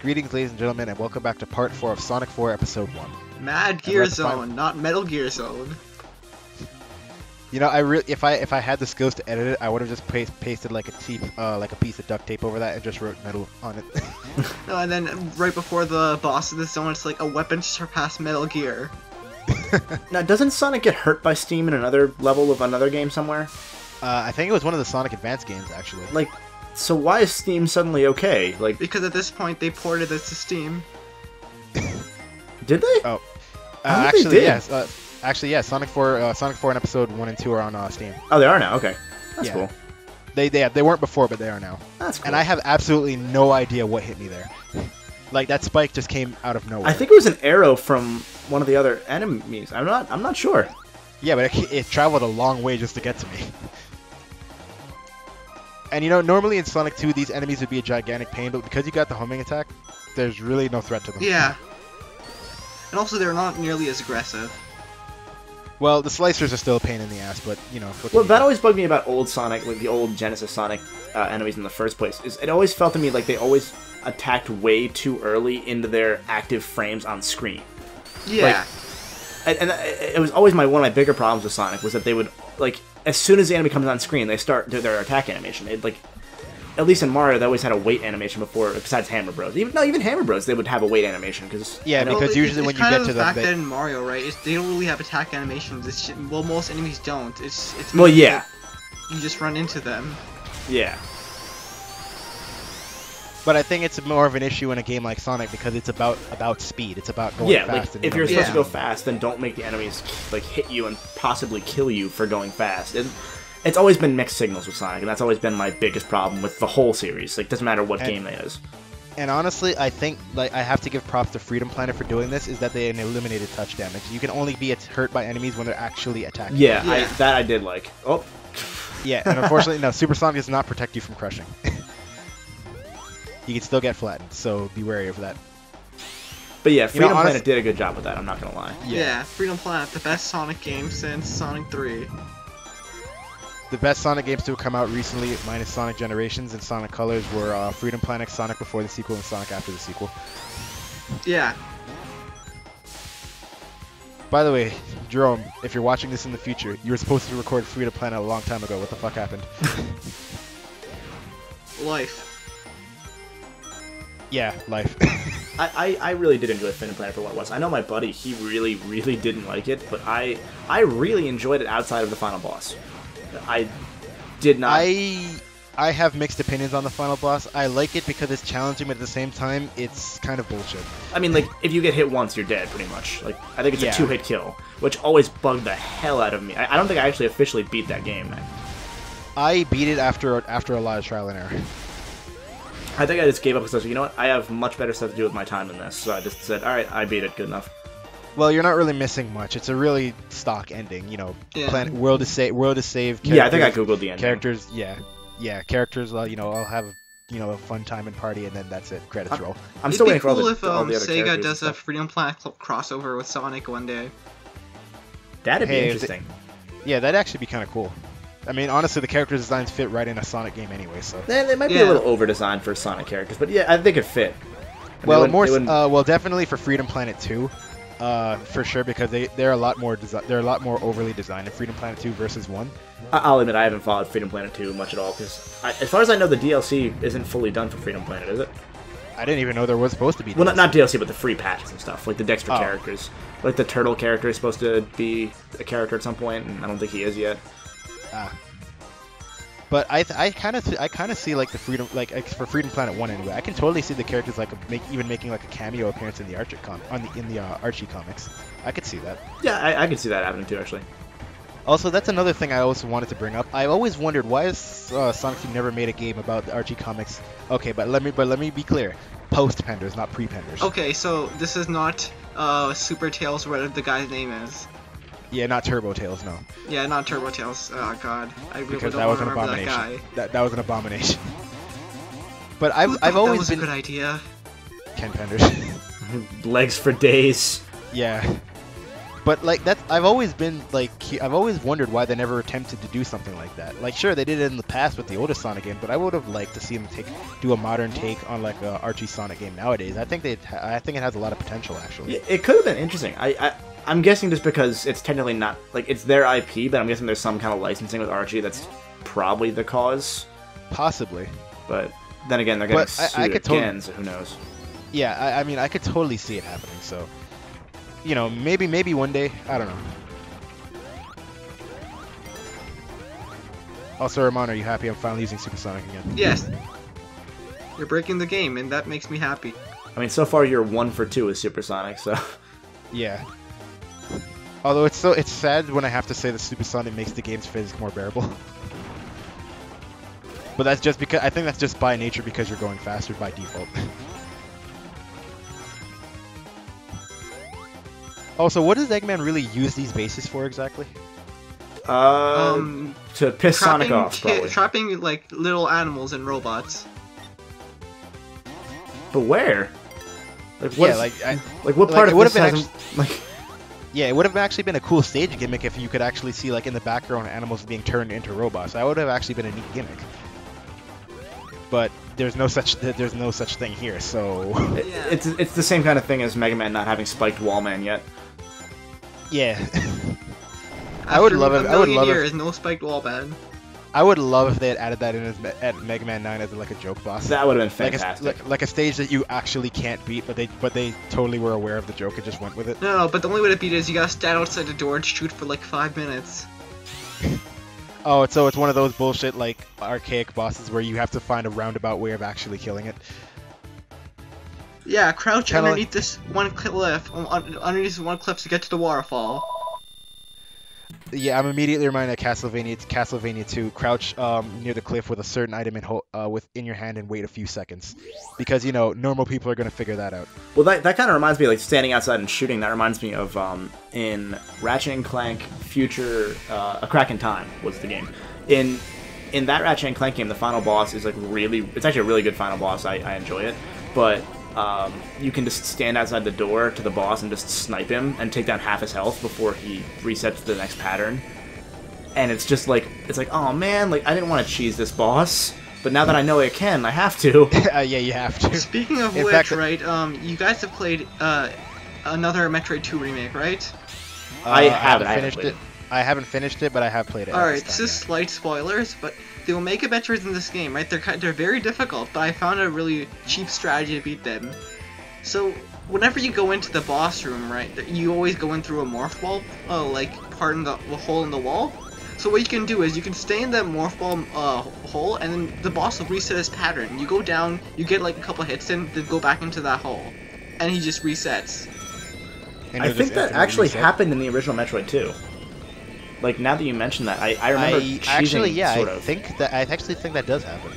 Greetings, ladies and gentlemen, and welcome back to part 4 of Sonic 4 Episode 1. Mad Gear Zone, find- not Metal Gear Zone. You know, I re- if I if I had the skills to edit it, I would have just paste- pasted like a tape, uh, like a piece of duct tape over that and just wrote metal on it. No, and then right before the boss of the zone, it's like a weapon to surpass Metal Gear. Now, doesn't Sonic get hurt by Steam in another level of another game somewhere? uh, I think it was one of the Sonic Advance games, actually. Like, so why is Steam suddenly okay? Like, Because at this point they ported it to Steam. did they? Oh, uh, don't they actually, did. yes. Uh, actually, yes. Sonic 4, uh, Sonic 4 and Episode 1 and 2 are on uh, Steam. Oh, they are now. Okay, that's Yeah. cool. They, they they weren't before, but they are now. That's cool. And I have absolutely no idea what hit me there. Like that spike just came out of nowhere. I think it was an arrow from one of the other enemies. I'm not. I'm not sure. Yeah, but it, it traveled a long way just to get to me. And you know, normally in Sonic 2, these enemies would be a gigantic pain, but because you got the homing attack, there's really no threat to them. Yeah. And also they're not nearly as aggressive. Well, the slicers are still a pain in the ass, but you know. what Well, you that do? always bugged me about old Sonic, like the old Genesis Sonic uh, enemies in the first place. Is it always felt to me like they always attacked way too early into their active frames on screen. Yeah. and, and it was always my one of my bigger problems with Sonic was that they would like as soon as the enemy comes on screen, they start their, their attack animation. It like at least in Mario, they always had a wait animation before. Besides Hammer Bros, even no, even Hammer Bros, they would have a wait animation because Yeah, Well, because it- usually it's when you get of to the them, fact they- that in Mario, right, it's, they don't really have attack animations. It's ju- well, most enemies don't. It's it's well, yeah, you just run into them. yeah, But I think it's more of an issue in a game like Sonic because it's about about speed. It's about going yeah. fast. Like if you you're supposed to go fast, then don't make the enemies like hit you and possibly kill you for going fast. It, it's always been mixed signals with Sonic, and that's always been my biggest problem with the whole series. Like, doesn't matter what And- game it is. And honestly, I think like I have to give props to Freedom Planet for doing this. Is that they eliminated touch damage. You can only be hurt by enemies when they're actually attacking. Yeah, I, Yeah. that I did like. Oh, Yeah, and unfortunately, no, Super Sonic does not protect you from crushing. you can still get flattened, so be wary of that. but yeah, You know, Freedom Planet did a good job with that. I'm not gonna lie. Yeah. Freedom Planet, the best Sonic game since Sonic 3. The best Sonic games to have come out recently, minus Sonic Generations and Sonic Colors, were uh, Freedom Planet, Sonic before the sequel, and Sonic after the sequel. Yeah. By the way, Jerome, if you're watching this in the future, you were supposed to record Freedom Planet a long time ago. What the fuck happened? Life. Yeah, life. I, I, I really did enjoy Freedom Planet for what it was. I know my buddy, he really, really didn't like it, but I I really enjoyed it outside of the final boss. I did not. I I have mixed opinions on the final boss. I like it because it's challenging, but at the same time, it's kind of bullshit. I mean, like, if you get hit once, you're dead, pretty much. Like, I think it's Yeah. a two-hit kill, which always bugged the hell out of me. I, I don't think I actually officially beat that game. I beat it after after a lot of trial and error. I think I just gave up because I was like, you know what? I have much better stuff to do with my time than this. So I just said, all right, I beat it. Good enough. Well, you're not really missing much. It's a really stock ending. You know, Yeah. planet world is saved. World is saved. Yeah, I think I googled the ending. characters. Yeah, yeah, characters. Uh, you know, I'll have you know a fun time and party, and then that's it. Credits Uh, roll. I'm It'd still be waiting for all cool the, if all um, the other Sega characters does a. Freedom Planet crossover with Sonic one day. That'd be Hey, if interesting. Yeah, that'd actually be kind of cool. I mean, honestly, the character designs fit right in a Sonic game anyway. So. They, they might be a little over designed for Sonic characters, but yeah, I think it fit. And Well, wouldn't- more they s- wouldn't- uh, well, definitely for Freedom Planet 2, uh, for sure because they they're a lot more desi- they're a lot more overly designed in Freedom Planet 2 versus one. I- I'll admit I haven't followed Freedom Planet 2 much at all because, as far as I know, the DLC isn't fully done for Freedom Planet, is it? I didn't even know there was supposed to be. Well, not, DLC. not DLC, but the free patches and stuff, like the Dexter Oh. characters. Like the Turtle character is supposed to be a character at some point, and I don't think he is yet. Ah. But I th- I kind of I kind of see like the Freedom like like, for Freedom Planet 1 anyway. I can totally see the characters like make even making like a cameo appearance in the Archie com on the in the uh, Archie comics. I could see that. Yeah, I, I can see that happening too, actually. Also, that's another thing I also wanted to bring up. I always wondered why has uh, Sonic Team never made a game about the Archie comics. Okay, but let me but let me be clear. Post Penders, not pre Penders. Okay, so this is not uh, Super Tails, whatever the guy's name is. Yeah, not Turbo Tails, no. Yeah, not Turbo Tails. Oh uh, god, I really Because don't that was an to remember that abomination. guy. That, that was an abomination. But I've, Who I've thought always that was been a good idea. Ken Penders. Legs for days. yeah. But like that's I've always been like I've always wondered why they never attempted to do something like that. Like sure they did it in the past with the oldest Sonic game, but I would have liked to see them take do a modern take on like a Archie Sonic game nowadays. I think they I think it has a lot of potential actually. It could have been interesting. I, I I'm guessing just because it's technically not like it's their IP, but I'm guessing there's some kind of licensing with Archie that's probably the cause. Possibly. But then again, they're getting But I- I sued could tot- again, so who knows? Yeah, I, I mean I could totally see it happening. So you know maybe maybe one day I don't know. Oh, also, Ramon, are you happy I'm finally using Supersonic again? Yes. You're breaking the game, and that makes me happy. I mean, so far you're one for two with Supersonic, so Yeah. Although it's so it's sad when I have to say that Supersonic makes the game's physics more bearable. but that's just because I think that's just by nature because you're going faster by default. also, what does Eggman really use these bases for exactly? uh, Um, to piss Sonic off, probably. trapping like little animals and robots. but where? Like what? yeah, is- like I, like what like, part it of would've this been hasn't like? Yeah, it would have actually been a cool stage gimmick if you could actually see like in the background animals being turned into robots. That would have actually been a neat gimmick. But there's no such there's no such thing here, so it- It's it's the same kind of thing as Mega Man not having spiked Wallman yet. yeah. I would love a it- I would million love it- no spiked wall bed. I would love if they had added that in as at Mega Man 9 as like a joke boss. That would have been like a, fantastic. like, like a stage that you actually can't beat, but they but they totally were aware of the joke and just went with it. No, no, but the only way to beat it is you gotta stand outside the door and shoot for like five minutes. Oh, so it's one of those bullshit like archaic bosses where you have to find a roundabout way of actually killing it. Yeah, crouch Kinda underneath this one cliff, um, underneath this one cliff to get to the waterfall. Yeah, I'm immediately reminded of Castlevania Castlevania 2. Crouch um, near the cliff with a certain item in ho- uh, with in your hand and wait a few seconds, because you know normal people are gonna figure that out. Well, that, that kind of reminds me, like standing outside and shooting. That reminds me of um, in Ratchet and Clank Future, uh, A Crack in Time was the game. In in that Ratchet and Clank game, the final boss is like really. It's actually a really good final boss. I, I enjoy it, but um, you can just stand outside the door to the boss and just snipe him and take down half his health before he resets to the next pattern. And it's just like it's like, oh man, like I didn't want to cheese this boss, but now that I know I can, I have to. uh, yeah, you have to. Speaking of In which, fact- right, um, you guys have played uh, another Metroid 2 remake, right? I Uh, haven't- I haven't finished played it. I haven't finished it, but I have played it. Alright, this this time, is slight spoilers, but the Omega Metroids in this game, right, they're, they're very difficult, but I found a really cheap strategy to beat them. So, whenever you go into the boss room, right, you always go in through a morph ball, uh, like, part in the, the hole in the wall. So what you can do is you can stay in that morph ball uh, hole, and then the boss will reset his pattern. You go down, you get like a couple hits in, then go back into that hole, and he just resets. And I think that actually reset. happened in the original Metroid too. Like now that you mention that, I, I remember I cheesing, actually, yeah, sort I of. think that I actually think that does happen.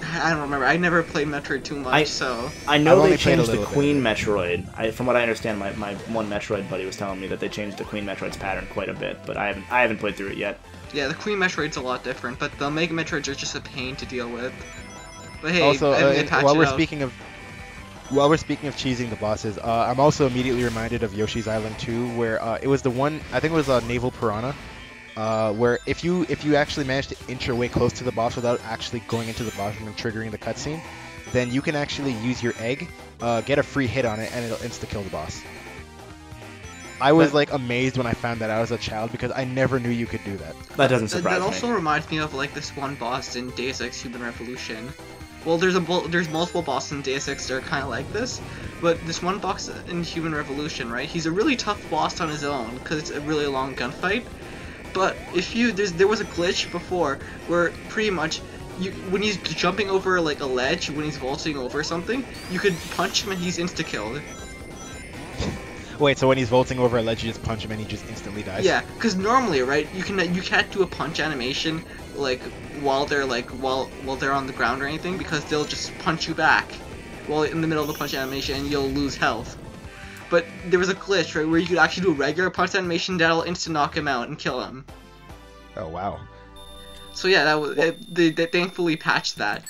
I don't remember. I never played Metroid too much, I- so I know I've they only played a changed the little bit. Queen Metroid. I, from what I understand, my, my one Metroid buddy was telling me that they changed the Queen Metroid's pattern quite a bit, but I haven't I haven't played through it yet. yeah, the Queen Metroid's a lot different, but the Mega Metroids are just a pain to deal with. But hey, also, I uh, mean, they while it we're out. speaking of while we're speaking of cheesing the bosses, uh, I'm also immediately reminded of Yoshi's Island 2, where uh, it was the one I think it was uh, Naval Piranha, uh, where if you if you actually manage to inch your way close to the boss without actually going into the boss room and triggering the cutscene, then you can actually use your egg, uh, get a free hit on it, and it'll insta kill the boss. I was But- like amazed when I found that out as a child because I never knew you could do that. That doesn't That, surprise that also me. reminds me of like this one boss in Deus Ex Human Revolution. Well, there's a there's multiple bosses in Deus Ex that are kind of like this, but this one boss in Human Revolution, right? He's a really tough boss on his own because it's a really long gunfight. But if you there's there was a glitch before where pretty much you when he's jumping over like a ledge when he's vaulting over something, you could punch him and he's insta killed. Wait, so when he's vaulting over a ledge, you just punch him and he just instantly dies? Yeah, because normally, right, you can you can't do a punch animation like while they're like while while they're on the ground or anything because they'll just punch you back while in the middle of the punch animation and you'll lose health. But there was a glitch right where you could actually do a regular punch animation that'll instant knock him out and kill him. Oh wow. So yeah, that was it, they, they thankfully patched that.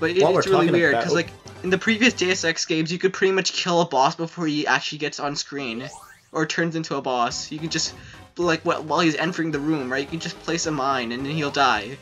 But it, it's really weird because like in the previous Ex games, you could pretty much kill a boss before he actually gets on screen, or turns into a boss, you can just like wh- while he's entering the room, right? You can just place a mine and then he'll die.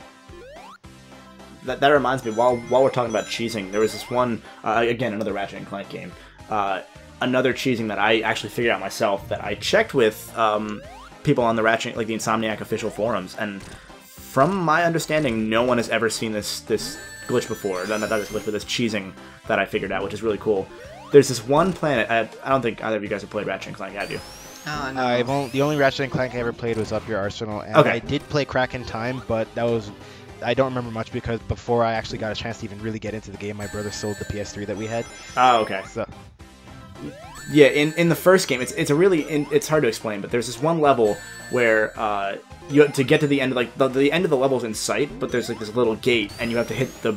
That, that reminds me, while while we're talking about cheesing, there was this one uh, again another Ratchet and Clank game, uh, another cheesing that I actually figured out myself that I checked with um, people on the Ratchet like the Insomniac official forums, and from my understanding, no one has ever seen this this glitch before. Not not this glitch, but this cheesing that I figured out, which is really cool. There's this one planet. I, I don't think either of you guys have played Ratchet and Clank, have you? Oh, no. I've only, the only Ratchet and Clank I ever played was Up Your Arsenal, and Okay. I did play Crack in Time, but that was I don't remember much because before I actually got a chance to even really get into the game, my brother sold the PS3 that we had. Oh, okay. So Yeah, in, in the first game, it's it's a really in, it's hard to explain, but there's this one level where uh, you to get to the end of like the, the end of the level's in sight, but there's like this little gate, and you have to hit the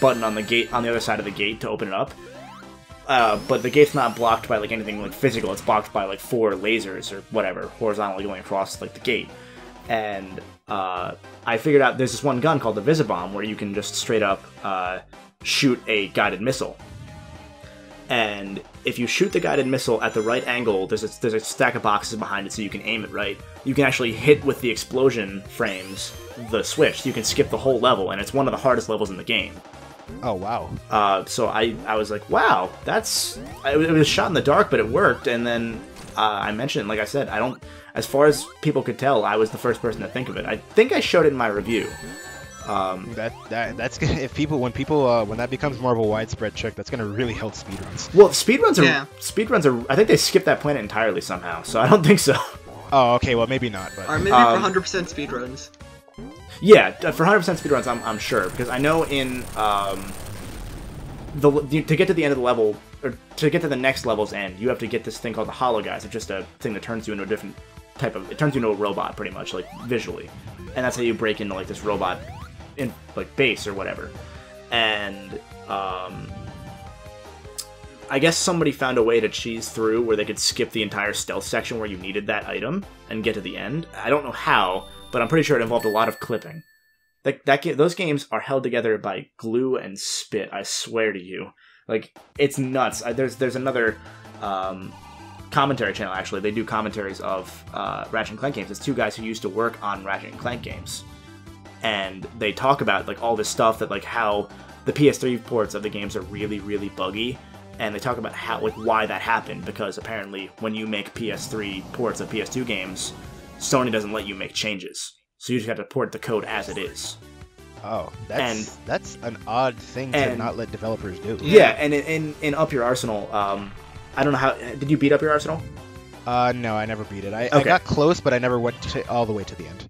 button on the gate on the other side of the gate to open it up. Uh, but the gate's not blocked by like anything like physical; it's blocked by like four lasers or whatever horizontally going across like the gate. And uh, I figured out there's this one gun called the Visibomb where you can just straight up uh, shoot a guided missile and if you shoot the guided missile at the right angle, there's a, there's a stack of boxes behind it, so you can aim it right. You can actually hit with the explosion frames the switch. So you can skip the whole level, and it's one of the hardest levels in the game. oh wow, Uh, so I I was like, wow, that's it was shot in the dark, but it worked. And then uh, I mentioned, like I said, I don't. As far as people could tell, I was the first person to think of it. I think I showed it in my review. Um, that that that's gonna, if people when people uh, when that becomes more of a widespread trick, that's gonna really help speedruns. well, speedruns are Yeah. speedruns are. I think they skipped that planet entirely somehow. So I don't think so. Oh okay, well maybe not, but Or maybe Um, for 100% speedruns. Yeah, uh, for 100% speedruns, I'm, I'm sure because I know in um, the, the to get to the end of the level or to get to the next level's end, you have to get this thing called the Hologuise. It's just a thing that turns you into a different type of. It turns you into a robot, pretty much, like visually, and that's how you break into like this robot in like base or whatever. And um, I guess somebody found a way to cheese through where they could skip the entire stealth section where you needed that item and get to the end. I don't know how, but I'm pretty sure it involved a lot of clipping. Like that, ga- those games are held together by glue and spit. I swear to you, like it's nuts. I, there's there's another um, commentary channel actually. They do commentaries of uh, Ratchet and Clank games. It's two guys who used to work on Ratchet and Clank games, and they talk about like all this stuff that like how the PS3 ports of the games are really really buggy. And they talk about how, like, why that happened because apparently, when you make PS3 ports of PS2 games, Sony doesn't let you make changes. So you just have to port the code as it is. oh that's that's an odd thing to and- not let developers do. Yeah, and in, in, Up Your Arsenal, um, I don't know how. Did you beat Up Your Arsenal? Uh no, I never beat it. I, I got close, but I never went to, all the way to the end.